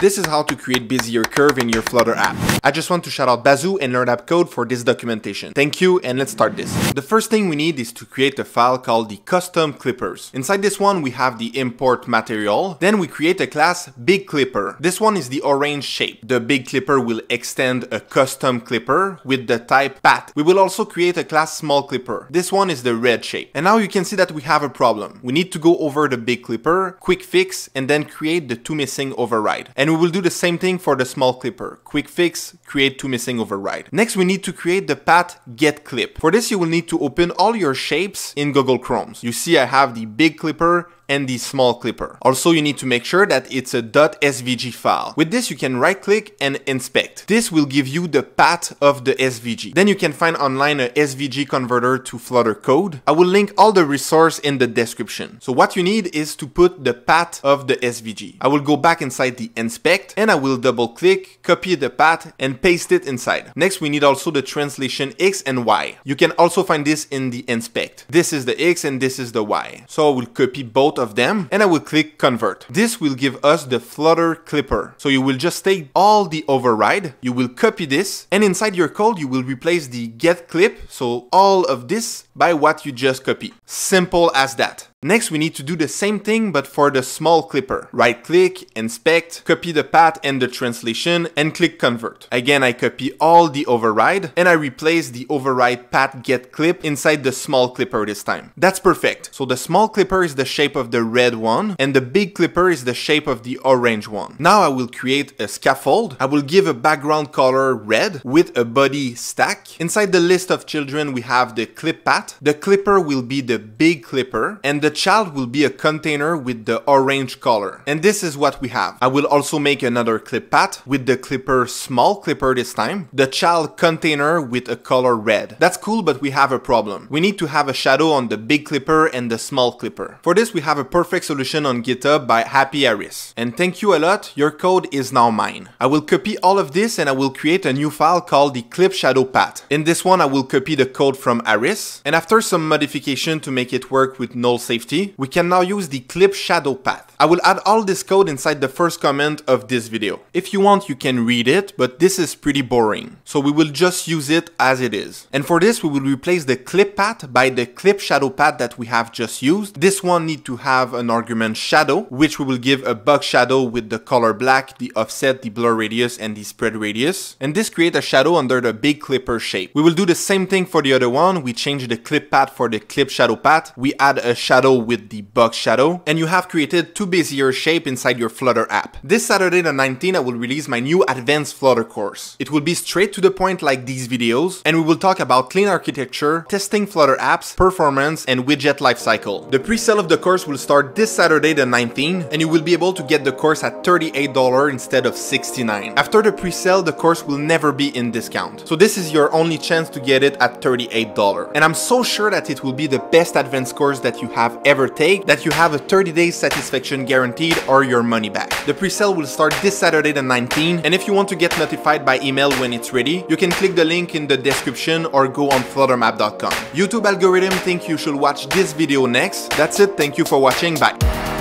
This is how to create Bezier curve in your Flutter app. I just want to shout out Basu and Learn App Code for this documentation. Thank you and let's start this. The first thing we need is to create a file called the custom clippers. Inside this one we have the import material. Then we create a class big clipper. This one is the orange shape. The big clipper will extend a custom clipper with the type path. We will also create a class small clipper. This one is the red shape. And now you can see that we have a problem. We need to go over the big clipper, quick fix, and then create the two missing override. And we will do the same thing for the small clipper. Quick fix, create two missing override. Next, we need to create the path get clip. For this, you will need to open all your shapes in Google Chrome. You see I have the big clipper and the small clipper. Also, you need to make sure that it's a .svg file. With this, you can right click and inspect. This will give you the path of the SVG. Then you can find online a SVG converter to Flutter code. I will link all the resource in the description. So what you need is to put the path of the SVG. I will go back inside the inspect and I will double click, copy the path and paste it inside. Next, we need also the translation X and Y. You can also find this in the inspect. This is the X and this is the Y. So I will copy both of them and I will click convert. This will give us the Flutter clipper. So you will just take all the override, you will copy this and inside your code you will replace the get clip, so all of this by what you just copy. Simple as that. Next, we need to do the same thing, but for the small clipper. Right click, inspect, copy the path and the translation, and click convert. Again, I copy all the override, and I replace the override path get clip inside the small clipper this time. That's perfect. So the small clipper is the shape of the red one, and the big clipper is the shape of the orange one. Now I will create a scaffold. I will give a background color red with a body stack. Inside the list of children, we have the clip path. The clipper will be the big clipper, and the the child will be a container with the orange color. And this is what we have. I will also make another clip path with the clipper small clipper this time. The child container with a color red. That's cool, but we have a problem. We need to have a shadow on the big clipper and the small clipper. For this, we have a perfect solution on GitHub by Happy Harris. And thank you a lot, your code is now mine. I will copy all of this and I will create a new file called the clip shadow path. In this one, I will copy the code from Harris. And after some modification to make it work with null safety safety, we can now use the clip shadow path. I will add all this code inside the first comment of this video. If you want, you can read it, but this is pretty boring. So we will just use it as it is. And for this, we will replace the clip path by the clip shadow path that we have just used. This one need to have an argument shadow, which we will give a box shadow with the color black, the offset, the blur radius, and the spread radius. And this create a shadow under the big clipper shape. We will do the same thing for the other one. We change the clip path for the clip shadow path. We add a shadow with the box shadow. And you have created two Bezier shape inside your Flutter app. This Saturday the 19th I will release my new advanced Flutter course. It will be straight to the point like these videos and we will talk about clean architecture, testing Flutter apps, performance and widget lifecycle. The pre-sale of the course will start this Saturday the 19th and you will be able to get the course at $38 instead of 69. After the pre-sale the course will never be in discount. So this is your only chance to get it at $38. And I'm so sure that it will be the best advanced course that you have ever take, that you have a 30 days satisfaction guaranteed or your money back. The pre-sale will start this Saturday the 19th and if you want to get notified by email when it's ready, you can click the link in the description or go on fluttermapp.com. YouTube algorithm think you should watch this video next. That's it, thank you for watching, bye.